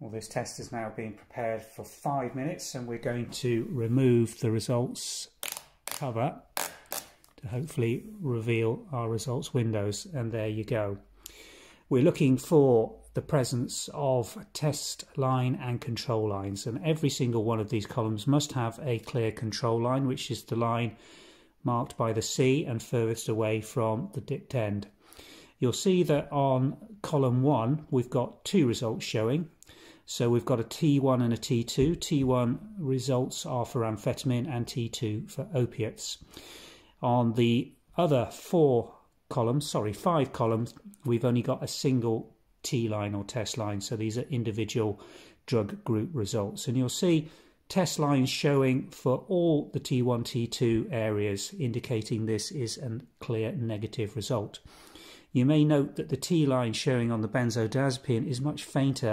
Well, this test is now being prepared for five minutes and we're going to remove the results cover to hopefully reveal our results windows and there you go. We're looking for the presence of test line and control lines and every single one of these columns must have a clear control line which is the line marked by the C and furthest away from the dipped end. You'll see that on column 1 we've got two results showing so we've got a T1 and a T2. T1 results are for amphetamine and T2 for opiates. On the other four columns, sorry, five columns, we've only got a single T line or test line. So these are individual drug group results. And you'll see test lines showing for all the T1, T2 areas, indicating this is a clear negative result. You may note that the T line showing on the benzodiazepine is much fainter